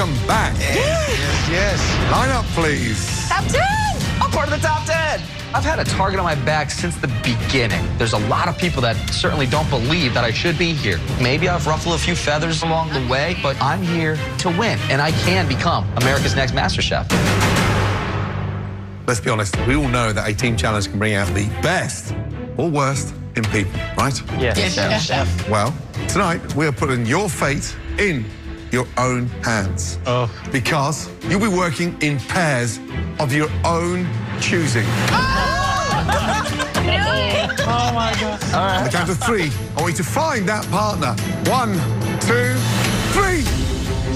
welcome back. Yes, yes. Line up, please. Top 10! I'm part of the top 10. I've had a target on my back since the beginning. There's a lot of people that certainly don't believe that I should be here. Maybe I've ruffled a few feathers along the way, but I'm here to win, and I can become America's next MasterChef. Let's be honest, we all know that a team challenge can bring out the best or worst in people, right? Yes, Yes, chef. Well, tonight we are putting your fate in your own hands. Oh. Because you'll be working in pairs of your own choosing. Oh my God. On the count of three, I want you to find that partner. One, two, three.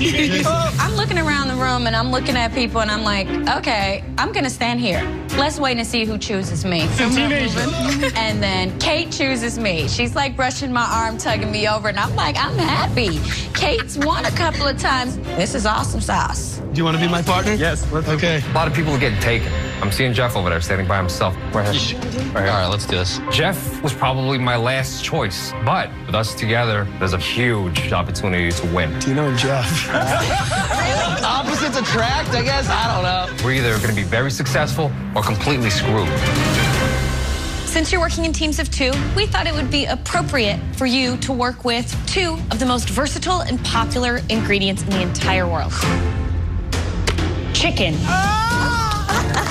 I'm looking around the room and I'm looking at people and I'm like, okay, I'm gonna stand here. Let's wait and see who chooses me. and then Kate chooses me. She's like brushing my arm, tugging me over, and I'm like, I'm happy. Kate's won a couple of times. This is awesome sauce. Do you want to be my partner? Yes. Let's, Okay. A lot of people are getting taken. I'm seeing Jeff over there standing by himself. Right here. Right here. All right, let's do this. Jeff was probably my last choice, but with us together, there's a huge opportunity to win. Do you know Jeff. Opposites attract, I guess. I don't know. We're either going to be very successful or completely screwed. Since you're working in teams of two, we thought it would be appropriate for you to work with two of the most versatile and popular ingredients in the entire world. Chicken. Oh,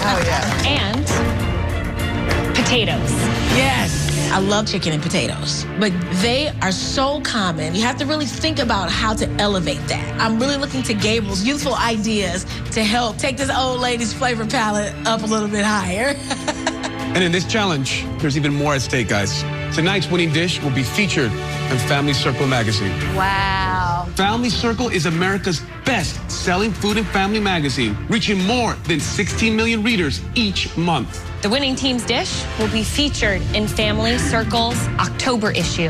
yeah. And potatoes. Yes. I love chicken and potatoes, but they are so common. You have to really think about how to elevate that. I'm really looking to Gabriel's youthful ideas to help take this old lady's flavor palate up a little bit higher. And in this challenge, there's even more at stake, guys. Tonight's winning dish will be featured in Family Circle magazine. Wow. Family Circle is America's best selling food and family magazine, reaching more than 16 million readers each month. The winning team's dish will be featured in Family Circle's October issue.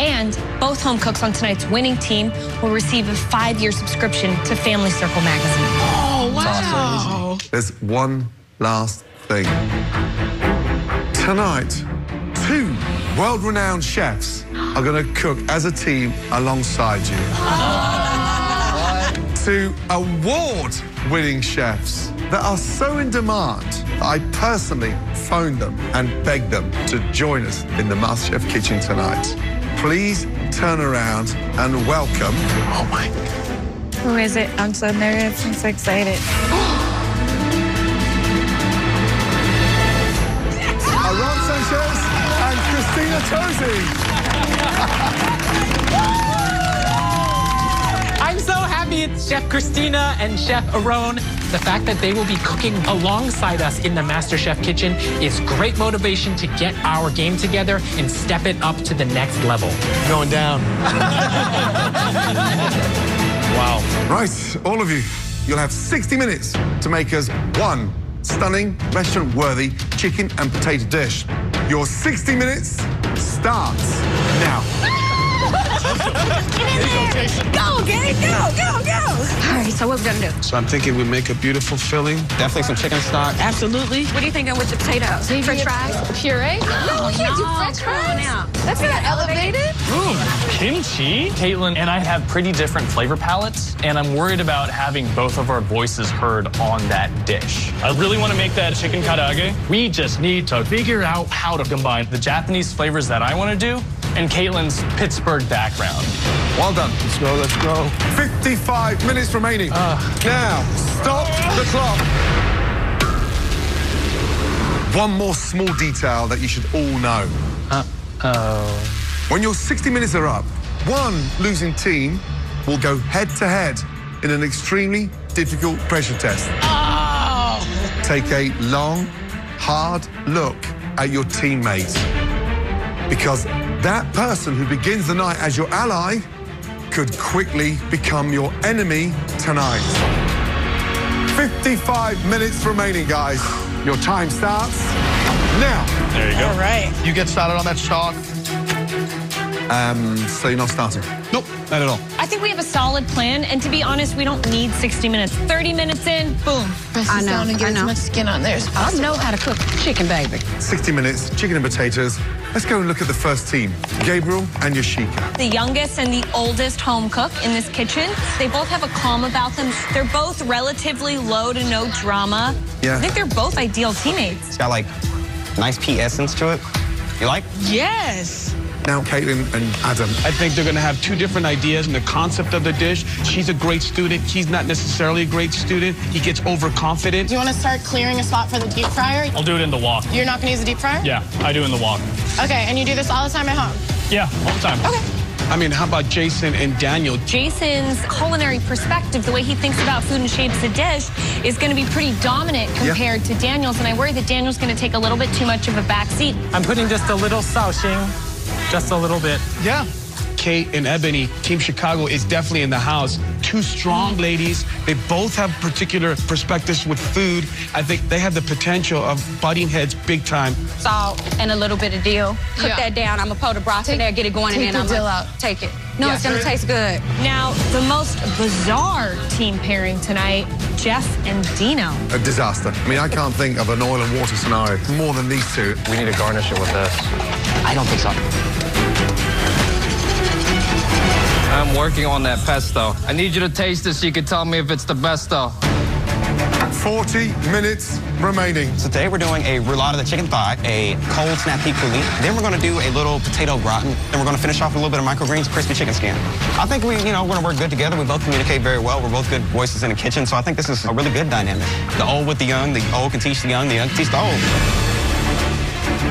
And both home cooks on tonight's winning team will receive a five-year subscription to Family Circle magazine. Oh, wow. There's one last thing. Tonight, two world renowned chefs are going to cook as a team alongside you. To award winning chefs that are so in demand that I personally phoned them and begged them to join us in the MasterChef kitchen tonight. Please turn around and welcome. Oh my Who is it? I'm so nervous. I'm so excited. Christina I'm so happy it's Chef Christina and Chef Aron. The fact that they will be cooking alongside us in the MasterChef kitchen is great motivation to get our game together and step it up to the next level. Going down. Wow. Right, all of you, you'll have 60 minutes to make us one stunning, restaurant worthy chicken and potato dish. Your 60 minutes starts now. Go, Gary, go, go, go. All right, so what we gonna do? So I'm thinking we make a beautiful filling. Definitely some chicken stock. Absolutely. What are you thinking with the potatoes? French fries? Puree? No, we can't do French fries. That's not elevated. Kimchi? Caitlin and I have pretty different flavor palates, and I'm worried about having both of our voices heard on that dish. I really want to make that chicken karaage. We just need to figure out how to combine the Japanese flavors that I want to do and Caitlin's Pittsburgh background. Well done. Let's go, let's go. 55 minutes remaining. Ah. now, stop the clock. One more small detail that you should all know. Oh. When your 60 minutes are up, one losing team will go head to head in an extremely difficult pressure test. Oh! Take a long, hard look at your teammate. Because that person who begins the night as your ally could quickly become your enemy tonight. 55 minutes remaining, guys. Your time starts now. There you go. All right. You get started on that chalk. Um, so you're not starting? Nope, not at all. I think we have a solid plan, and to be honest, we don't need 60 minutes. 30 minutes in, boom. Press I this know, down and get I as much skin on there as I know how to cook chicken, baby. 60 minutes, chicken and potatoes. Let's go and look at the first team. Gabriel and Yoshika. The youngest and the oldest home cook in this kitchen. They both have a calm about them. They're both relatively low to no drama. Yeah. I think they're both ideal teammates. It's got like nice pea essence to it. You like? Yes. Now Caitlin and Adam. I think they're gonna have two different ideas in the concept of the dish. She's a great student. He's not necessarily a great student. He gets overconfident. Do you want to start clearing a spot for the deep fryer? I'll do it in the wok. You're not going to use the deep fryer? Yeah, I do in the wok. Okay, and you do this all the time at home? Yeah, all the time. Okay. I mean, how about Jason and Daniel? Jason's culinary perspective, the way he thinks about food and shapes a dish, is going to be pretty dominant compared to Daniel's. And I worry that Daniel's going to take a little bit too much of a back seat. I'm putting just a little Shaoxing, just a little bit. Yeah. Kate and Eboni, Team Chicago is definitely in the house. Two strong ladies. They both have particular perspectives with food. I think they have the potential of butting heads big time. Salt and a little bit of dill. Cook Yeah. that down. I'm gonna pour the broth in there, get it going, and then the I'm dill gonna out. take it. No, Yeah. it's gonna taste good. Now, the most bizarre team pairing tonight, Jeff and Dino. A disaster. I mean, I can't think of an oil and water scenario more than these two. We need to garnish it with this. I don't think so. I'm working on that pesto. I need you to taste this so you can tell me if it's the best though. 40 minutes remaining. So today we're doing a roulade of the chicken thigh, a cold snap peak coulis. Then we're gonna do a little potato gratin. Then we're gonna finish off with a little bit of microgreens, crispy chicken skin. I think we, you know, we're gonna work good together. We both communicate very well. We're both good voices in the kitchen. So I think this is a really good dynamic. The old with the young, the old can teach the young, the young can teach the old.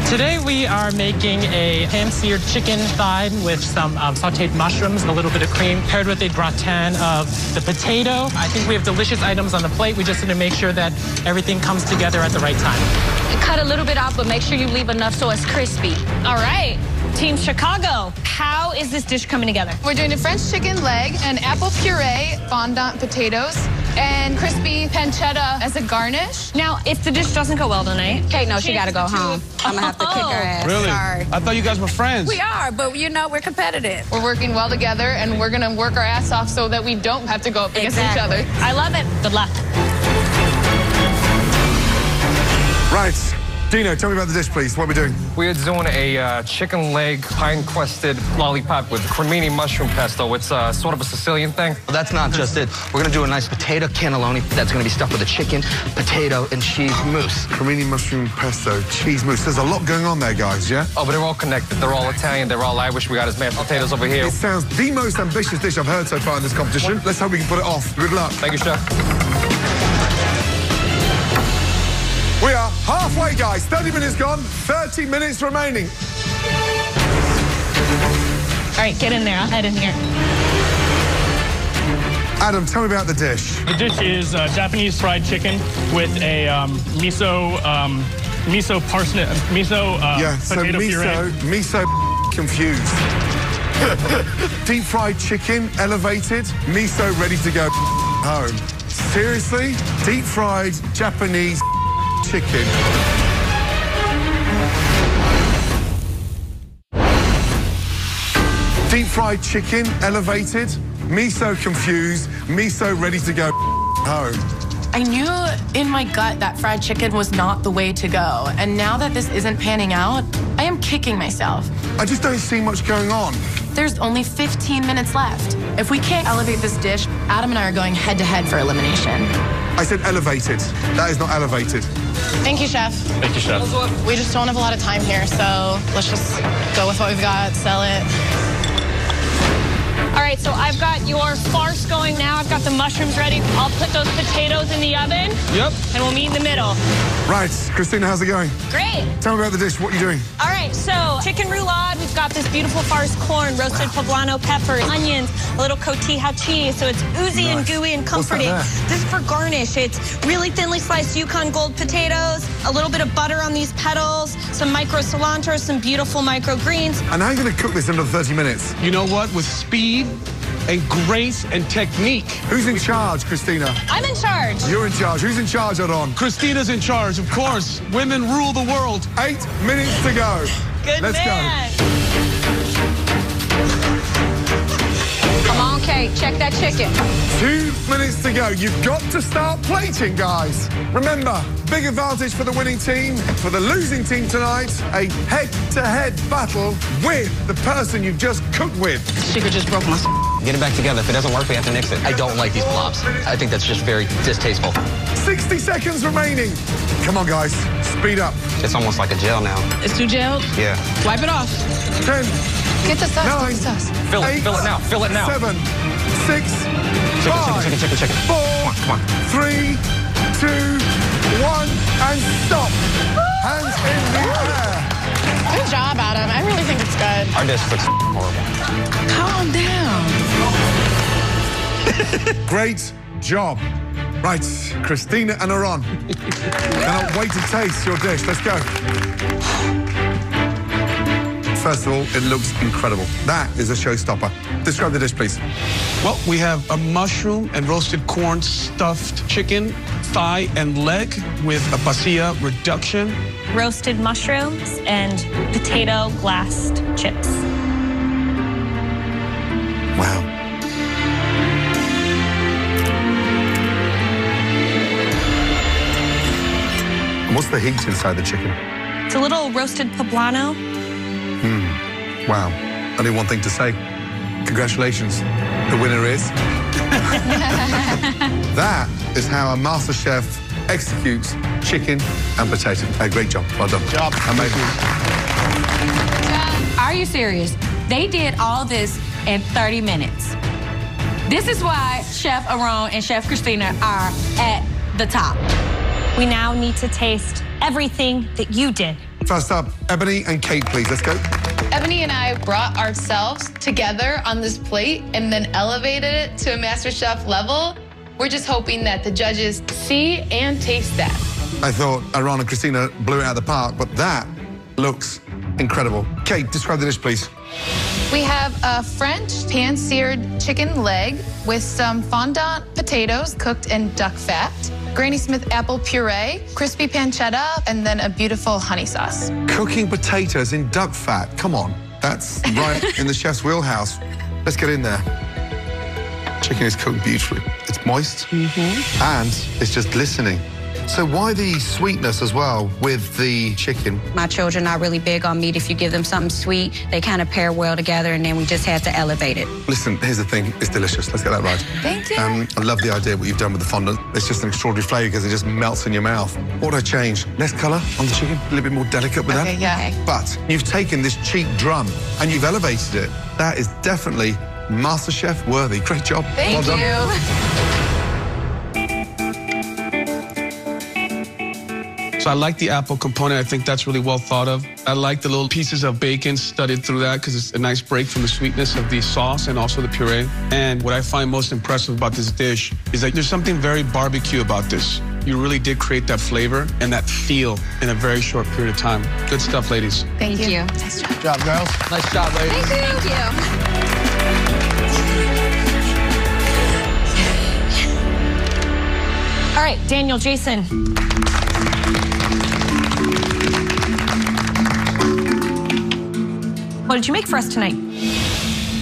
Today we are making a pan-seared chicken thigh with some um, sauteed mushrooms and a little bit of cream paired with a gratin of the potato. I think we have delicious items on the plate. We just need to make sure that everything comes together at the right time. Cut a little bit off, but make sure you leave enough so it's crispy. All right, Team Chicago, how is this dish coming together? We're doing a French chicken leg and apple puree, fondant potatoes, and crispy pancetta as a garnish. Now, if the dish doesn't go well tonight, Okay, no, she gotta go home. I'm gonna have to kick her ass. Really? Sorry. I thought you guys were friends. We are, but you know we're competitive. We're working well together, and we're going to work our ass off so that we don't have to go up against each other. I love it. Good luck. Right. Dino, tell me about the dish, please. What are we doing? We're doing a uh, chicken leg pine-crusted lollipop with cremini mushroom pesto. It's uh, sort of a Sicilian thing. Well, that's not just it. We're gonna do a nice potato cannelloni that's gonna be stuffed with a chicken, potato, and cheese mousse. Cremini mushroom pesto, cheese mousse. There's a lot going on there, guys, yeah? Oh, but they're all connected. They're all Italian. They're all Irish. We got his mashed potatoes over here. It sounds the most ambitious dish I've heard so far in this competition. Let's hope we can put it off. Good luck. Thank you, chef. Halfway, guys. 30 minutes gone, 30 minutes remaining. All right, get in there. I'll head in here. Adam, tell me about the dish. The dish is uh, Japanese fried chicken with a um, miso, um, miso parsnip, miso uh, yeah, so miso, puree. miso confused. Deep fried chicken, elevated, miso ready to go home. Seriously? Deep fried Japanese chicken. Deep fried chicken, elevated, miso confused, miso ready to go home. I knew in my gut that fried chicken was not the way to go. And now that this isn't panning out, I am kicking myself. I just don't see much going on. There's only 15 minutes left. If we can't elevate this dish, Adam and I are going head to head for elimination. I said elevated. That is not elevated. Thank you, Chef. Thank you, chef. We just don't have a lot of time here, so let's just go with what we've got, sell it. All right, so I've got your farce going now. I've got the mushrooms ready. I'll put those potatoes in the oven. Yep. And we'll meet in the middle. Right, Christina, how's it going? Great. Tell me about the dish. What are you doing? All right, so chicken roulade. We've got this beautiful farce corn, roasted poblano pepper, onions, a little cotija cheese. So it's oozy and gooey and What's comforting. This is for garnish. It's really thinly sliced Yukon Gold potatoes, a little bit of butter on these petals, some micro cilantro, some beautiful micro greens. And how are you going to cook this in under 30 minutes? You know what? With speed and grace and technique. Who's in charge, Christina? I'm in charge. You're in charge. Who's in charge, Aaron? Christina's in charge, of course. Women rule the world. Eight minutes to go. Good Let's man. go. Come on, Kate, check that chicken. Two minutes to go. You've got to start plating, guys. Remember, big advantage for the winning team. For the losing team tonight, a head-to-head battle with the person you've just cooked with. Sugar just broke my. Get it back together. If it doesn't work, we have to nix it. I don't like these blobs. I think that's just very distasteful. 60 seconds remaining. Come on, guys. Speed up. It's almost like a gel now. It's too gelled. Yeah. Wipe it off. 10, Get the sauce, Nine. get the sauce. Fill it, eight, fill it now, fill it now. seven, six, Chicken, five, chicken, chicken, chicken, chicken. four, Come on, come on. three, two, one, and stop. Hands in the air. Good job, Adam. I really think it's good. Our dish looks horrible. Calm down. Great job. Right, Christina and Aaron. Cannot wait to taste your dish. Let's go. First of all, it looks incredible. That is a showstopper. Describe the dish, please. Well, we have a mushroom and roasted corn stuffed chicken, thigh and leg with a pasilla reduction. Roasted mushrooms and potato glassed chips. Wow. And What's the heat inside the chicken? It's a little roasted poblano. Hmm. Wow. Only one thing to say. Congratulations. The winner is. that is how a master chef executes chicken and potato. A great job. Well done. Job. Amazing. Are you serious? They did all this in 30 minutes. This is why Chef Aron and Chef Christina are at the top. We now need to taste everything that you did. First up, Eboni and Kate, please. Let's go. Eboni and I brought ourselves together on this plate and then elevated it to a MasterChef level. We're just hoping that the judges see and taste that. I thought Aaron and Christina blew it out of the park, but that looks incredible. Kate, describe the dish, please. We have a French pan-seared chicken leg with some fondant potatoes cooked in duck fat, Granny Smith apple puree, crispy pancetta, and then a beautiful honey sauce. Cooking potatoes in duck fat. Come on. That's right in the chef's wheelhouse. Let's get in there. Chicken is cooked beautifully. It's moist and it's just glistening. So why the sweetness as well with the chicken? My children are really big on meat. If you give them something sweet, they kind of pair well together, and then we just had to elevate it. Listen, here's the thing. It's delicious. Let's get that right. Thank you. Um, I love the idea what you've done with the fondant. It's just an extraordinary flavour because it just melts in your mouth. What a change. Less colour on the chicken, a little bit more delicate with Okay, that. yeah. But you've taken this cheap drum and you've elevated it. That is definitely MasterChef worthy. Great job. Thank well done. you. So I like the apple component. I think that's really well thought of. I like the little pieces of bacon studded through that because it's a nice break from the sweetness of the sauce and also the puree. And what I find most impressive about this dish is that there's something very barbecue about this. You really did create that flavor and that feel in a very short period of time. Good stuff, ladies. Thank, you. Good job, girls. Nice job, ladies. Thank you. All right, Daniel, Jason. What did you make for us tonight?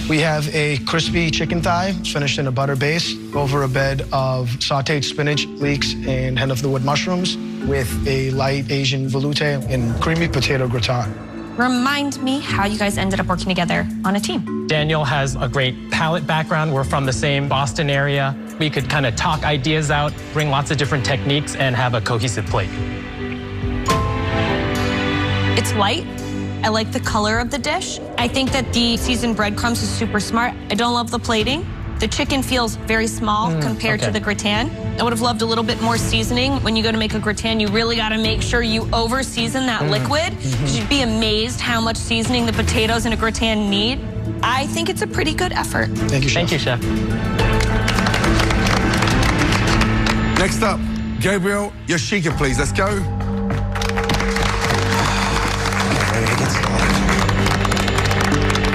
We have a crispy chicken thigh finished in a butter base over a bed of sauteed spinach, leeks, and hen of the wood mushrooms with a light Asian veloute and creamy potato gratin. Remind me how you guys ended up working together on a team. Daniel has a great palate background. We're from the same Boston area. We could kind of talk ideas out, bring lots of different techniques, and have a cohesive plate. It's light. I like the color of the dish. I think that the seasoned breadcrumbs is super smart. I don't love the plating. The chicken feels very small mm, compared to the gratin. I would have loved a little bit more seasoning. When you go to make a gratin, you really got to make sure you over season that mm, liquid. 'cause You'd be amazed how much seasoning the potatoes in a gratin need. I think it's a pretty good effort. Thank you, Chef. Thank you, Chef. Next up, Gabriel Yoshika, please. Let's go.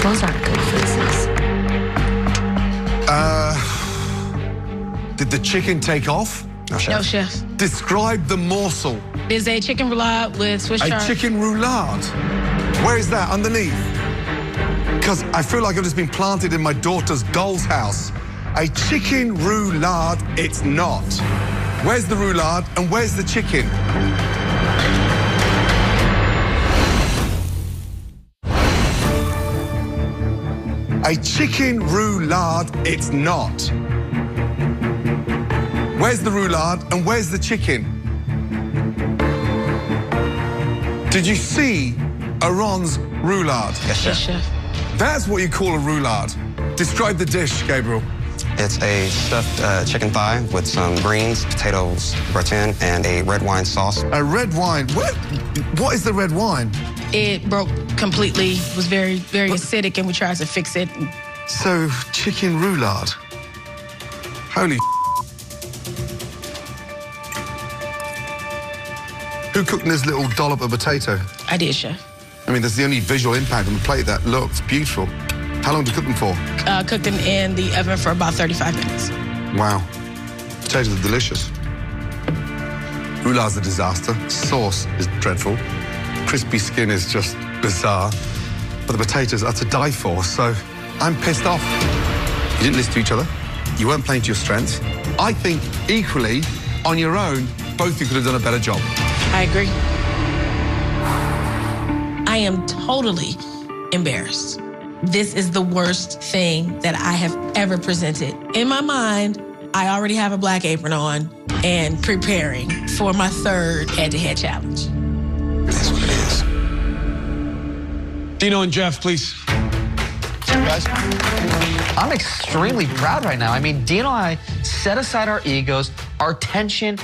Those aren't good faces. Uh, did the chicken take off? No, chef. Describe the morsel. Is a chicken roulade with Swiss A chard. chicken roulade. Where is that? Underneath? Because I feel like I've just been planted in my daughter's doll's house. A chicken roulade, it's not. Where's the roulade and where's the chicken? A chicken roulade, it's not. Where's the roulade and where's the chicken? Did you see Aaron's roulade? Yes, chef. That's what you call a roulade. Describe the dish, Gabriel. It's a stuffed uh, chicken thigh with some greens, potatoes, gratin, and a red wine sauce. A red wine? What? What is the red wine? It broke completely, was very, very acidic, and we tried to fix it. So, chicken roulade. Holy Who cooked this little dollop of potato? I did, chef. I mean, that's the only visual impact on the plate that looks beautiful. How long did you cook them for? Uh, cooked them in the oven for about 35 minutes. Wow. Potatoes are delicious. Roulade's a disaster. Sauce is dreadful. Crispy skin is just bizarre. But the potatoes are to die for, so I'm pissed off. You didn't listen to each other. You weren't playing to your strengths. I think equally, on your own, both of you could have done a better job. I agree. I am totally embarrassed. This is the worst thing that I have ever presented. In my mind, I already have a black apron on and preparing for my third head-to-head challenge. That's what it is. Dino and Jeff, please. Guys. I'm extremely proud right now. I mean, Dino and I set aside our egos, our tension,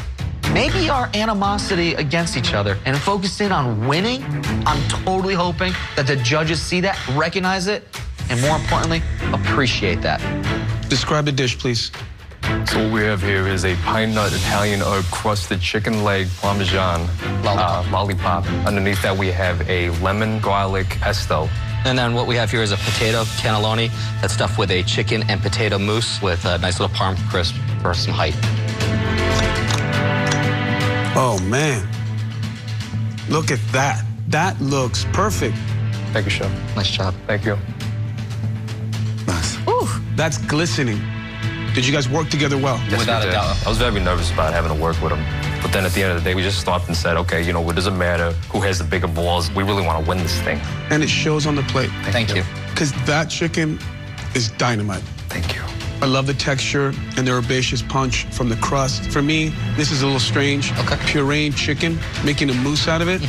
maybe our animosity against each other, and focused in on winning. I'm totally hoping that the judges see that, recognize it, and more importantly, appreciate that. Describe the dish, please. So what we have here is a pine nut Italian herb crusted chicken leg parmesan Lollipop. uh, lollipop. Underneath that we have a lemon garlic pesto. And then what we have here is a potato cannelloni that's stuffed with a chicken and potato mousse with a nice little parm crisp for some height. Oh, man. Look at that. That looks perfect. Thank you, chef. Nice job. Thank you. Nice. Ooh. That's glistening. Did you guys work together well? Yes, we Without a doubt. I was very nervous about having to work with him. But then at the end of the day, we just stopped and said, okay, you know, it doesn't matter who has the bigger balls. We really want to win this thing. And it shows on the plate. Thank you. Because that chicken is dynamite. Thank you. I love the texture and the herbaceous punch from the crust. For me, this is a little strange. Okay. Pureeing chicken, making a mousse out of it.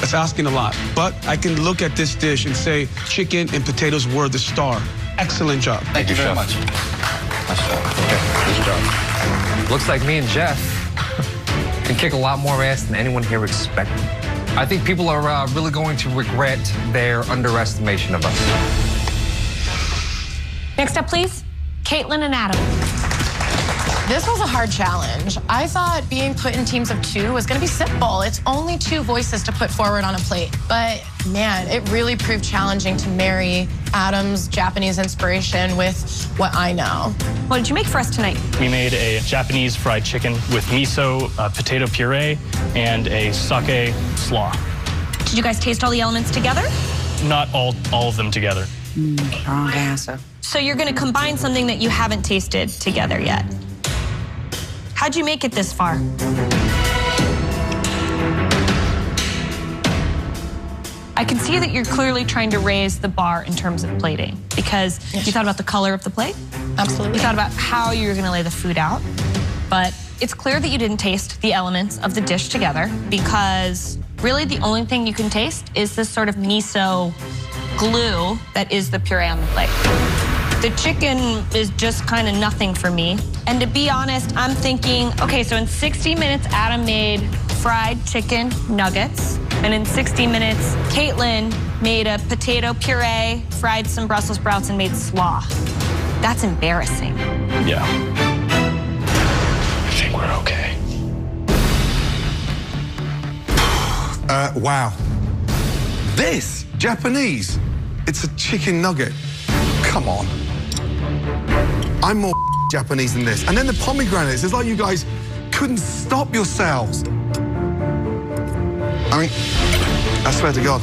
That's asking a lot. But I can look at this dish and say chicken and potatoes were the star. Excellent job. Thank you very much. Nice job. Okay. Good job. Looks like me and Jeff can kick a lot more ass than anyone here expected. I think people are uh, really going to regret their underestimation of us. Next up, please, Caitlin and Adam. This was a hard challenge. I thought being put in teams of two was going to be simple. It's only two voices to put forward on a plate. But man, it really proved challenging to marry Adam's Japanese inspiration with what I know. What did you make for us tonight? We made a Japanese fried chicken with miso, uh, potato puree, and a sake slaw. Did you guys taste all the elements together? Not all, all of them together. Wrong answer. So you're going to combine something that you haven't tasted together yet. How'd you make it this far? I can see that you're clearly trying to raise the bar in terms of plating because you thought about the color of the plate. Absolutely. You thought about how you were going to lay the food out. But it's clear that you didn't taste the elements of the dish together because really the only thing you can taste is this sort of miso glue that is the puree on the plate. The chicken is just kind of nothing for me. And to be honest, I'm thinking, okay, so in 60 minutes, Adam made fried chicken nuggets. And in 60 minutes, Caitlin made a potato puree, fried some Brussels sprouts, and made slaw. That's embarrassing. Yeah. I think we're okay. Uh, wow. This, Japanese, it's a chicken nugget. Come on. I'm more Japanese than this. And then the pomegranates, it's like you guys couldn't stop yourselves. I mean, I swear to God,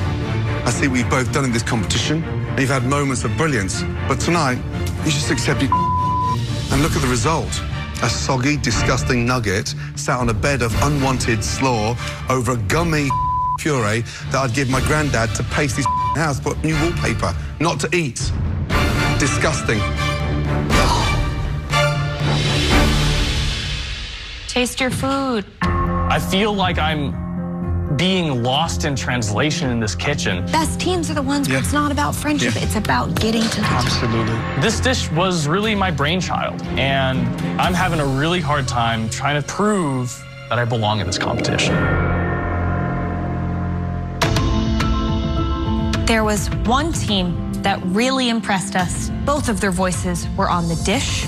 I see what you've both done in this competition, and you've had moments of brilliance. But tonight, you just accept accepted And look at the result. A soggy, disgusting nugget sat on a bed of unwanted slaw over a gummy puree that I'd give my granddad to paste his house, put new wallpaper, not to eat. Disgusting. Taste your food. I feel like I'm being lost in translation in this kitchen. Best teams are the ones where Yeah. it's not about friendship, Yeah. it's about getting to the top. Absolutely. This dish was really my brainchild, and I'm having a really hard time trying to prove that I belong in this competition. There was one team that really impressed us. Both of their voices were on the dish,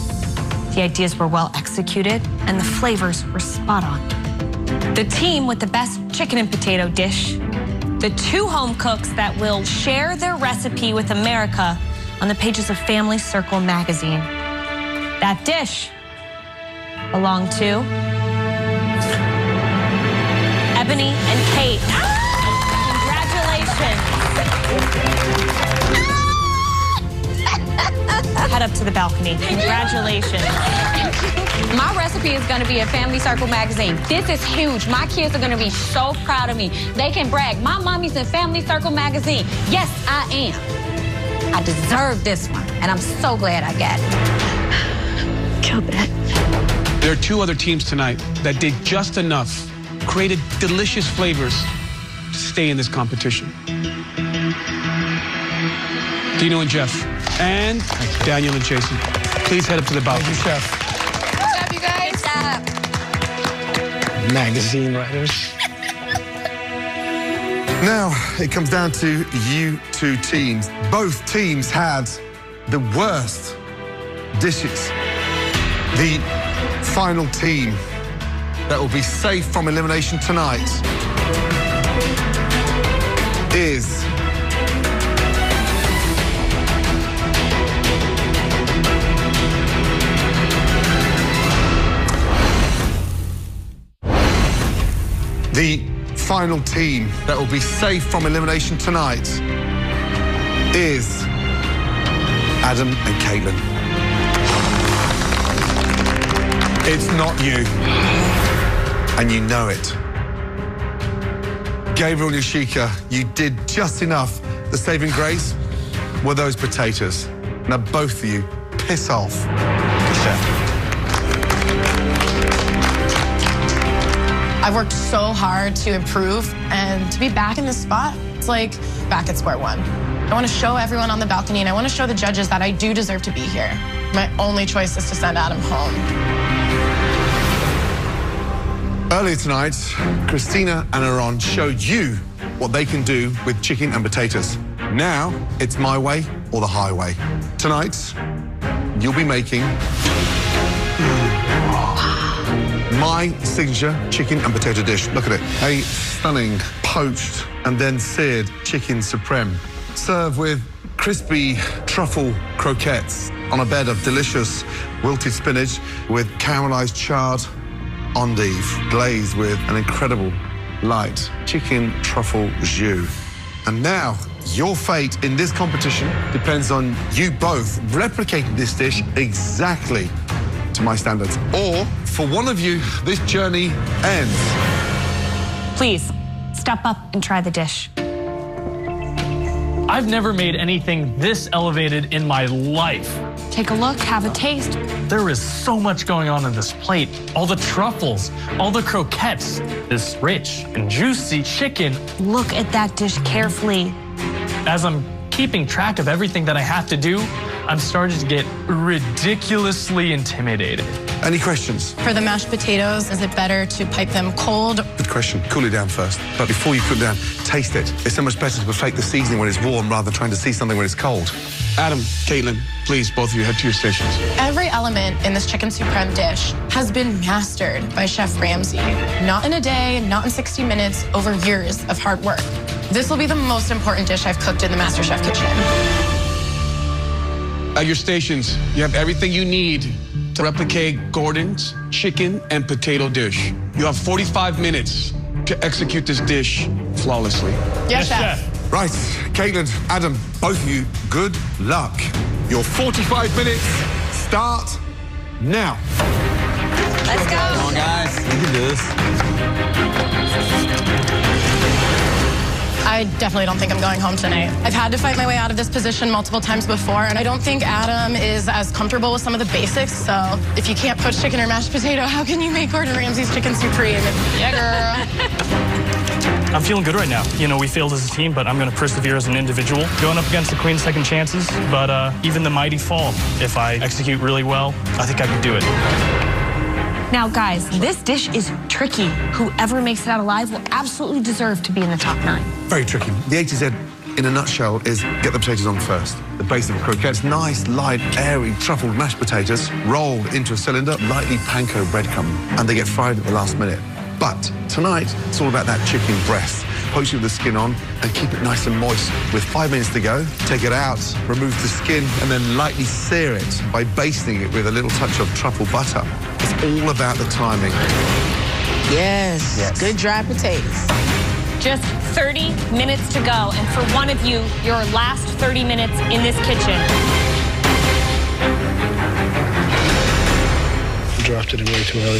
the ideas were well executed, and the flavors were spot on. The team with the best chicken and potato dish, the two home cooks that will share their recipe with America on the pages of Family Circle magazine. That dish belonged to Eboni and Kate. Congratulations. Head up to the balcony. Congratulations. My recipe is going to be a Family Circle magazine. This is huge. My kids are going to be so proud of me. They can brag. My mommy's in Family Circle magazine. Yes, I am. I deserve this one, and I'm so glad I got it. Killed that. There are two other teams tonight that did just enough, created delicious flavors to stay in this competition. Dino and Jeff, and Daniel and Jason. Please head up to the balcony. Thank you, Chef. Good job, you guys. Magazine writers. Now it comes down to you two teams. Both teams had the worst dishes. The final team that will be safe from elimination tonight is The final team that will be safe from elimination tonight is Adam and Caitlin. It's not you. And you know it. Gabriel and Yoshika, you did just enough. The saving grace were those potatoes. Now, both of you, piss off. Chef. I've worked so hard to improve and to be back in this spot, it's like back at square one. I want to show everyone on the balcony and I want to show the judges that I do deserve to be here. My only choice is to send Adam home. Earlier tonight, Christina and Aaron showed you what they can do with chicken and potatoes. Now, it's my way or the highway. Tonight, you'll be making my signature chicken and potato dish. Look at it. A stunning poached and then seared chicken supreme. Serve with crispy truffle croquettes on a bed of delicious wilted spinach with caramelized charred endive glazed with an incredible light chicken truffle jus. And now, your fate in this competition depends on you both replicating this dish exactly to my standards. Or, for one of you, this journey ends. Please, step up and try the dish. I've never made anything this elevated in my life. Take a look, have a taste. There is so much going on in this plate. All the truffles, all the croquettes, this rich and juicy chicken. Look at that dish carefully. As I'm keeping track of everything that I have to do, I'm starting to get ridiculously intimidated. Any questions? For the mashed potatoes, is it better to pipe them cold? Good question. Cool it down first. But before you cool it down, taste it. It's so much better to perfect the seasoning when it's warm rather than trying to see something when it's cold. Adam, Caitlin, please, both of you head to your stations. Every element in this chicken supreme dish has been mastered by Chef Ramsay. Not in a day, not in 60 minutes, over years of hard work. This will be the most important dish I've cooked in the MasterChef kitchen. At your stations, you have everything you need to replicate Gordon's chicken and potato dish. You have 45 minutes to execute this dish flawlessly. Yes, chef. Right, Caitlin, Adam, both of you, good luck. Your 45 minutes start now. Let's go. Come on, guys. You can do this. I definitely don't think I'm going home tonight. I've had to fight my way out of this position multiple times before, and I don't think Adam is as comfortable with some of the basics. So if you can't poach chicken or mashed potato, how can you make Gordon Ramsay's chicken supreme? Yeah, girl. I'm feeling good right now. You know, we failed as a team, but I'm going to persevere as an individual. Going up against the Queen's second chances, but uh, even the mighty fall. If I execute really well, I think I can do it. Now, guys, this dish is tricky. Whoever makes it out alive will absolutely deserve to be in the top nine. Very tricky. The A to Z, in a nutshell, is get the potatoes on first. The base of a croquette, nice, light, airy, truffled mashed potatoes rolled into a cylinder, lightly panko breadcrumb, and they get fried at the last minute. But tonight, it's all about that chicken breast. Poach it with the skin on and keep it nice and moist. With five minutes to go, take it out, remove the skin, and then lightly sear it by basting it with a little touch of truffle butter. It's all about the timing. Yes. Good dry potatoes. Just 30 minutes to go. And for one of you, your last 30 minutes in this kitchen. Drafted it way too early.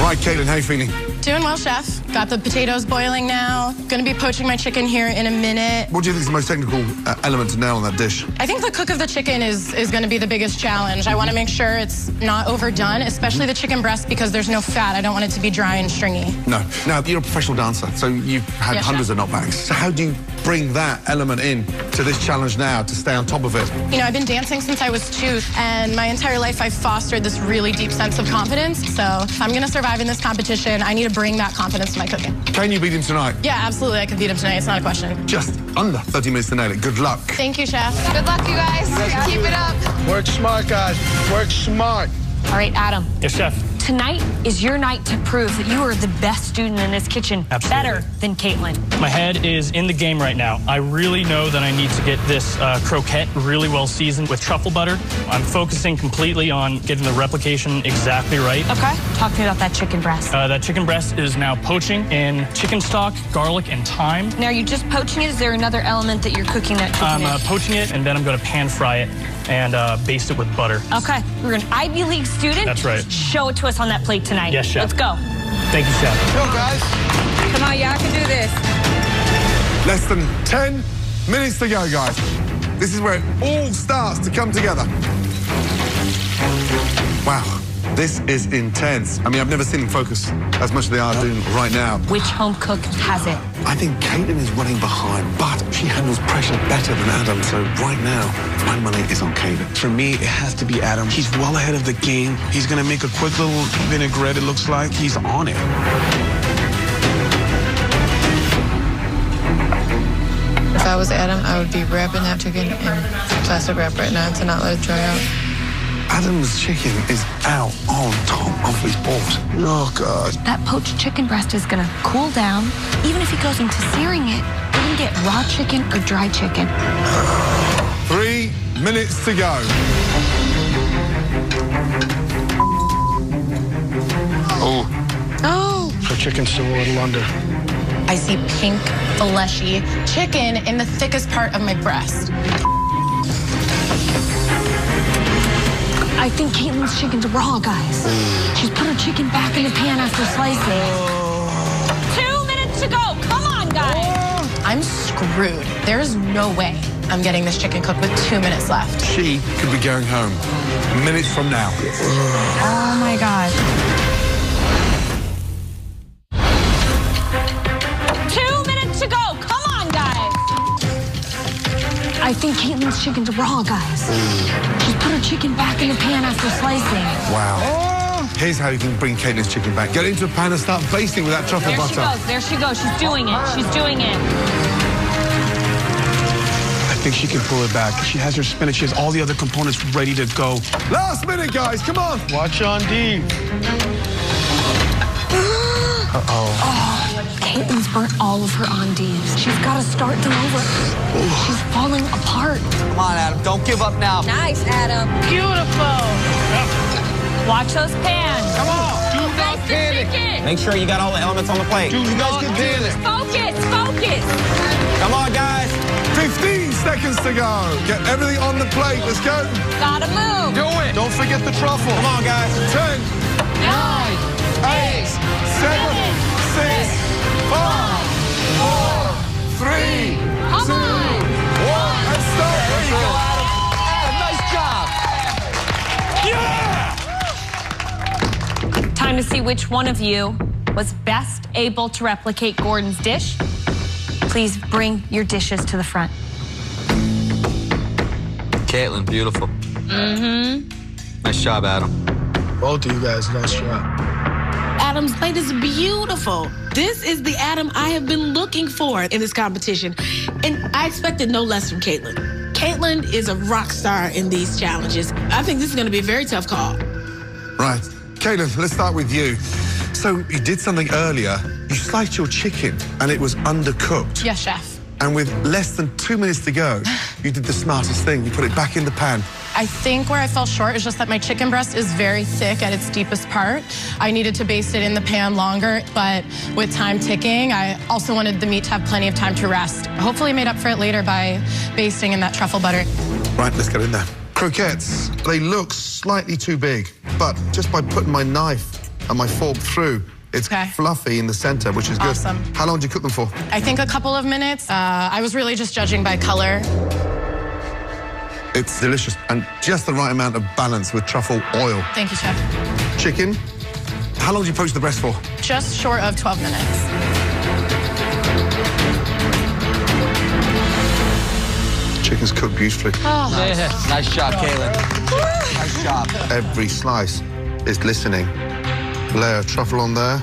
Right, Caitlin, how you feeling? Doing well, chef. Got the potatoes boiling now. Gonna be poaching my chicken here in a minute. What do you think is the most technical uh, element to nail on that dish? I think the cook of the chicken is, is gonna be the biggest challenge. I wanna make sure it's not overdone, especially the chicken breast because there's no fat. I don't want it to be dry and stringy. No. Now, you're a professional dancer, so you've had Yeah, hundreds chef. of knockbacks. So how do you bring that element in to this challenge now to stay on top of it? You know, I've been dancing since I was two, and my entire life I've fostered this really deep sense of confidence. So if I'm gonna survive in this competition, I need to bring that confidence to my cooking. Can you beat him tonight? Yeah, absolutely. I can beat him tonight. It's not a question. Just under 30 minutes to nail it. Good luck. Thank you, chef. Good luck, you guys. Keep it up. Work smart, guys. Work smart. All right, Adam. Yes, chef. Tonight is your night to prove that you are the best student in this kitchen. Absolutely. Better than Caitlin. My head is in the game right now. I really know that I need to get this uh, croquette really well seasoned with truffle butter. I'm focusing completely on getting the replication exactly right. Okay. Talk to me about that chicken breast. Uh, that chicken breast is now poaching in chicken stock, garlic, and thyme. Now, are you just poaching it? Is there another element that you're cooking that chicken I'm uh, poaching it, and then I'm going to pan fry it and uh, baste it with butter. Okay, we're an Ivy League student. That's right. Show it to us on that plate tonight. Yes, chef. Let's go. Thank you, chef. Go, guys. Come on, y'all can do this. Less than 10 minutes to go, guys. This is where it all starts to come together. Wow, this is intense. I mean, I've never seen him focus as much as they are doing right now. Which home cook has it? I think Caitlin is running behind, but she handles pressure better than Adam. So right now, my money is on Caitlin. For me, it has to be Adam. He's well ahead of the game. He's gonna make a quick little vinaigrette, it looks like. He's on it. If I was Adam, I would be wrapping that chicken in plastic wrap right now to not let it dry out. Adam's chicken is out on top of his board. Oh, God. That poached chicken breast is gonna cool down. Even if he goes into searing it, we're gonna get raw chicken or dry chicken. Three minutes to go. Oh. Oh. Her chicken's still a little under. I see pink, fleshy chicken in the thickest part of my breast. I think Caitlin's chicken's raw, guys. She's put her chicken back in the pan after slicing. Two minutes to go. Come on, guys. Oh. I'm screwed. There's no way I'm getting this chicken cooked with two minutes left. She could be going home minutes from now. Oh my god. Two minutes to go. Come on, guys. I think Caitlin's chicken's raw, guys. She's put her chicken back in the pan after slicing. Wow. Here's how you can bring Caitlin's chicken back. Get into a pan and start basting with that truffle There she butter. goes. There she goes. She's doing it. She's doing it. I think she can pull it back. She has her spinach. She has all the other components ready to go. Last minute, guys. Come on. Watch on D. Oh, Caitlin's burnt all of her endives. She's got to start them over. She's falling apart. Come on, Adam. Don't give up now. Nice, Adam. Beautiful. Watch those pans. Come on. Do not panic. chicken. Make sure you got all the elements on the plate. Do not panic. Focus, focus. Come on, guys. 15 seconds seconds to go. Get everything on the plate. Let's go. Gotta move. Do it. Don't forget the truffle. Come on, guys. Ten, Nine, eight, seven, six, five, four, three, Come two, on. one, and stop. There you go. nice job. Yeah! Time to see which one of you was best able to replicate Gordon's dish. Please bring your dishes to the front. Caitlin, beautiful. Mm-hmm. Nice job, Adam. Both of you guys, nice job. Adam's plate is beautiful. This is the Adam I have been looking for in this competition. And I expected no less from Caitlin. Caitlin is a rock star in these challenges. I think this is going to be a very tough call. Right. Caitlin, let's start with you. So you did something earlier. You sliced your chicken and it was undercooked. Yes, chef. And with less than two minutes to go, you did the smartest thing. You put it back in the pan. I think where I fell short is just that my chicken breast is very thick at its deepest part. I needed to baste it in the pan longer, but with time ticking, I also wanted the meat to have plenty of time to rest. Hopefully made up for it later by basting in that truffle butter. Right, let's get in there. Croquettes, they look slightly too big, but just by putting my knife and my fork through, it's Okay. fluffy in the center, which is good. Awesome. How long did you cook them for? I think a couple of minutes. Uh, I was really just judging by color. It's delicious and just the right amount of balance with truffle oil. Thank you, chef. Chicken, how long did you poach the breast for? Just short of 12 minutes. Chicken's cooked beautifully. Oh, Nice job, Caitlin. Nice job. Every slice is listening. Layer of truffle on there.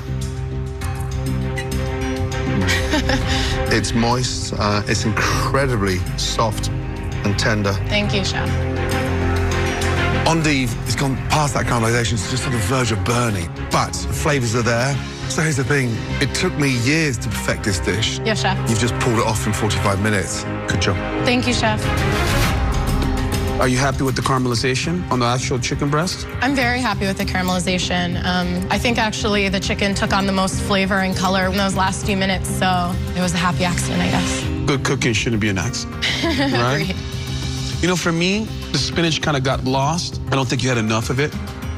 it's moist. Uh, it's incredibly soft and tender. Thank you, chef. Endive has gone past that caramelization. It's just on the verge of burning. But the flavors are there. So here's the thing. It took me years to perfect this dish. Yes, chef. You've just pulled it off in 45 minutes. Good job. Thank you, chef. Are you happy with the caramelization on the actual chicken breast? I'm very happy with the caramelization. Um, I think actually the chicken took on the most flavor and color in those last few minutes, so it was a happy accident, I guess. Good cooking shouldn't be an accident. Right? Agreed. You know, for me, the spinach kind of got lost. I don't think you had enough of it.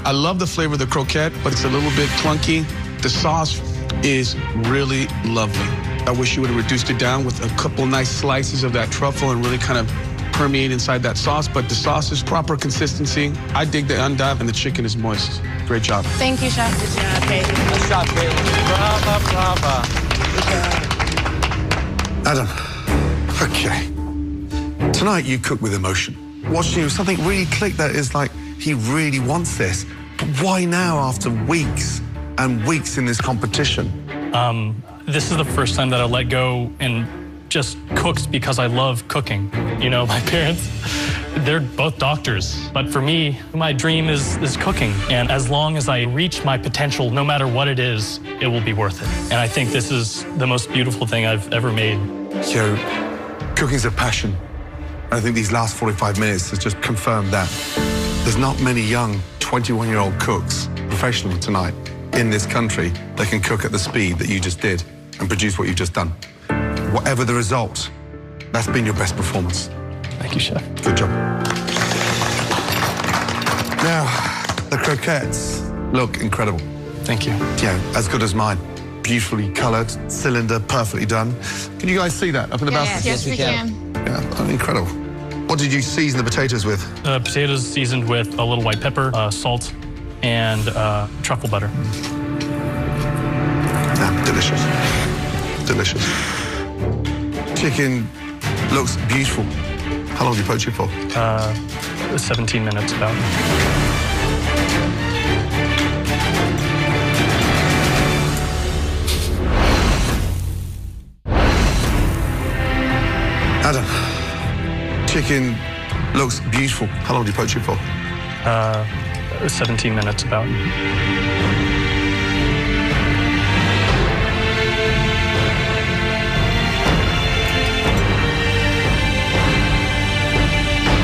I love the flavor of the croquette, but it's a little bit clunky. The sauce is really lovely. I wish you would have reduced it down with a couple nice slices of that truffle and really kind of permeate inside that sauce. But the sauce is proper consistency. I dig the endive and the chicken is moist. Great job. Thank you, chef. Nice job, Caitlin. Brava, brava. Adam, okay. Tonight you cook with emotion. Watching you, something really clicked that is like, he really wants this. But why now after weeks and weeks in this competition? Um, this is the first time that I let go and just cooked because I love cooking. You know, my parents, they're both doctors. But for me, my dream is, is cooking. And as long as I reach my potential, no matter what it is, it will be worth it. And I think this is the most beautiful thing I've ever made. So, cooking's a passion. I think these last 45 minutes has just confirmed that. There's not many young 21 year old cooks, professional tonight, in this country that can cook at the speed that you just did and produce what you've just done. Whatever the result, that's been your best performance. Thank you, Chef. Good job. Now, the croquettes look incredible. Thank you. Yeah, as good as mine. Beautifully colored, cylinder, perfectly done. Can you guys see that up in the basket? Yes, we can. Yeah, oh, incredible. What did you season the potatoes with? Uh, potatoes seasoned with a little white pepper, uh, salt, and uh, truffle butter. Yeah, delicious. Delicious. Chicken looks beautiful. How long did you poach it for? Uh, 17 minutes about. Chicken looks beautiful. How long did you poach it for? Uh, 17 minutes about.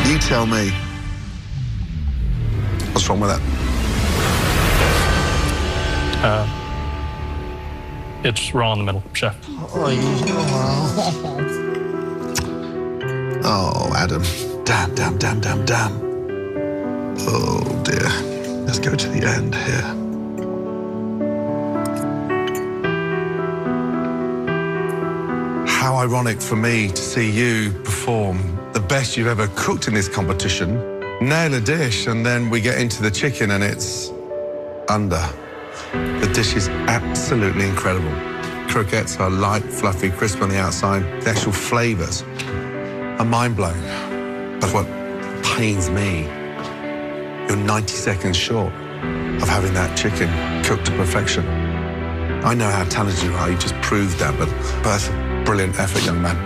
You tell me. What's wrong with that? Uh, it's raw in the middle, chef. Oh, Oh, Adam. Damn, damn, damn, damn, damn. Oh, dear. Let's go to the end here. How ironic for me to see you perform the best you've ever cooked in this competition, nail a dish, and then we get into the chicken and it's under. The dish is absolutely incredible. Croquettes are light, fluffy, crisp on the outside. The actual flavors are mind blowing. But what pains me, you're 90 seconds short of having that chicken cooked to perfection. I know how talented you are, you just proved that, but, but that's a brilliant effort, young man.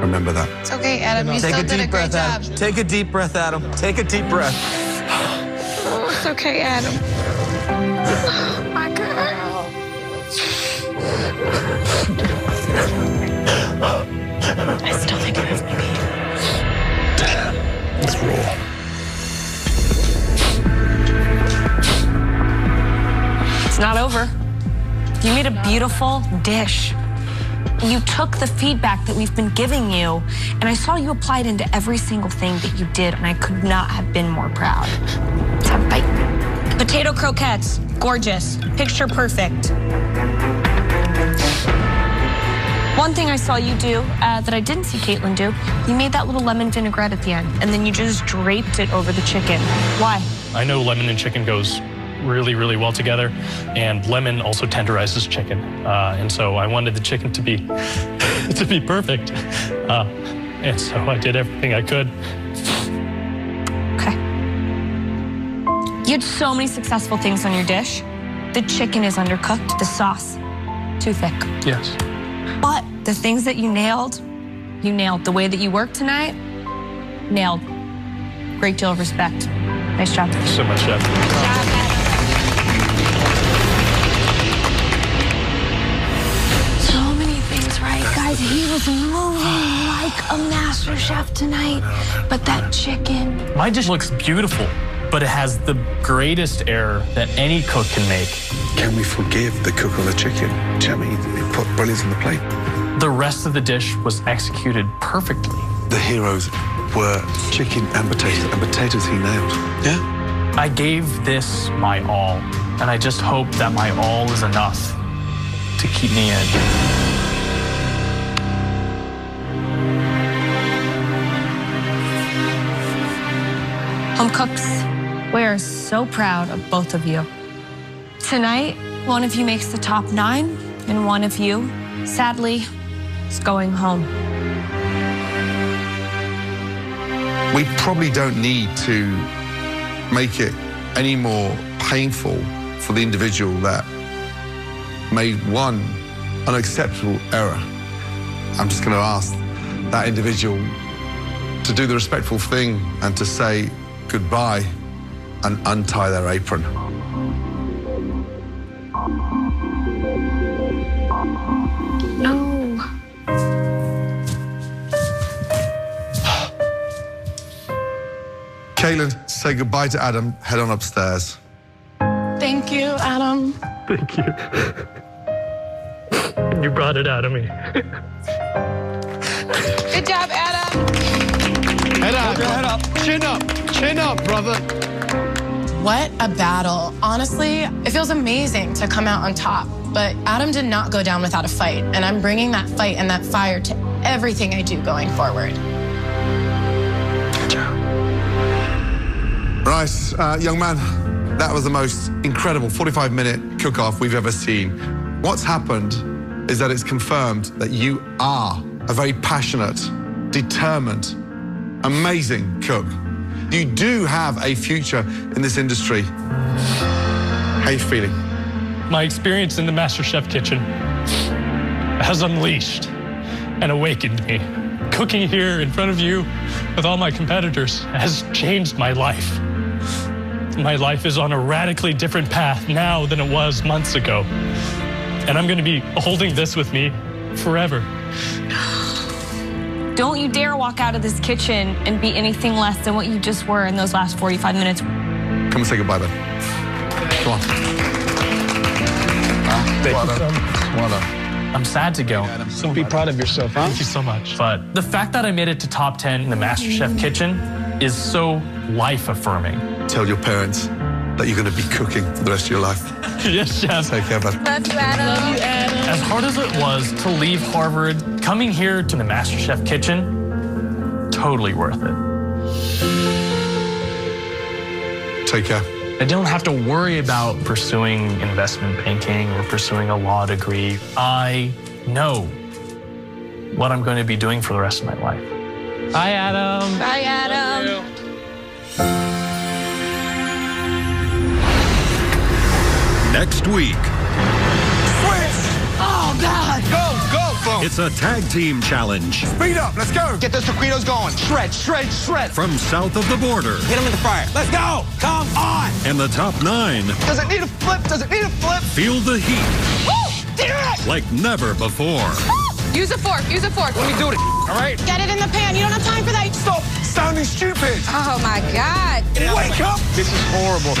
Remember that. It's okay, Adam. You Take still a did a deep great breath, job. Adam. Take a deep breath, Adam. Take a deep breath. Oh, it's okay, Adam. My girl. I still think it was maybe. It's raw. It's not over. You made a beautiful dish. You took the feedback that we've been giving you, and I saw you apply it into every single thing that you did, and I could not have been more proud. Have a bite. Potato croquettes, gorgeous, picture perfect. One thing I saw you do uh, that I didn't see Caitlin do, you made that little lemon vinaigrette at the end, and then you just draped it over the chicken. Why? I know lemon and chicken goes really, really well together, and lemon also tenderizes chicken. Uh, and so I wanted the chicken to be to be perfect, uh, and so I did everything I could. Okay. You had so many successful things on your dish. The chicken is undercooked, the sauce too thick. Yes. But the things that you nailed, you nailed. The way that you worked tonight, nailed. Great deal of respect. Nice job. So much, Chef. So many things right, guys. He was moving like a master chef tonight. But that chicken. My dish looks beautiful, but it has the greatest error that any cook can make. Can we forgive the cook of the chicken? Jimmy, he put brilliance on the plate. The rest of the dish was executed perfectly. The heroes were chicken and potatoes, and potatoes he nailed. Yeah? I gave this my all, and I just hope that my all is enough to keep me in. Home cooks, we are so proud of both of you. Tonight, one of you makes the top nine, and one of you, sadly, going home. We probably don't need to make it any more painful for the individual that made one unacceptable error. I'm just going to ask that individual to do the respectful thing and to say goodbye and untie their apron. Caitlin, say goodbye to Adam, head on upstairs. Thank you, Adam. Thank you. You brought it out of me. Good job, Adam. Head up. Head up. Chin up. Chin up, brother. What a battle. Honestly, it feels amazing to come out on top. But Adam did not go down without a fight. And I'm bringing that fight and that fire to everything I do going forward. Right, uh, young man, that was the most incredible 45 minute cook off we've ever seen. What's happened is that it's confirmed that you are a very passionate, determined, amazing cook. You do have a future in this industry. How you feeling? My experience in the MasterChef kitchen has unleashed and awakened me. Cooking here in front of you with all my competitors has changed my life. My life is on a radically different path now than it was months ago. And I'm going to be holding this with me forever. Don't you dare walk out of this kitchen and be anything less than what you just were in those last 45 minutes. Come and say goodbye then. Come on. Thank well you done. so much. Well done. I'm sad to go. So be proud of yourself, huh? Thank you so much. But the fact that I made it to top 10 in the MasterChef kitchen is so life affirming. Tell your parents that you're going to be cooking for the rest of your life. yes, chef. Take care, bud. Love you, Adam. As hard as it was to leave Harvard, coming here to the MasterChef kitchen, totally worth it. Take care. I don't have to worry about pursuing investment banking or pursuing a law degree. I know what I'm going to be doing for the rest of my life. Bye, Adam. Bye, Adam. Next week, Switch! Oh, God. Go, go, boom. it's a tag team challenge Speed up. Let's go. Get those taquitos going. Shred, shred, shred. from south of the border. Hit them in the fryer. Let's go. Come on. And the top nine Does it need a flip? Does it need a flip? feel the heat Woo! Do it! like never before. Use a fork. Use a fork. Let me do it. All right. Get it in the pan. You don't have time for that. Stop sounding stupid. Oh, my God. Wake up. This is horrible.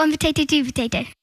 One potato, two potato.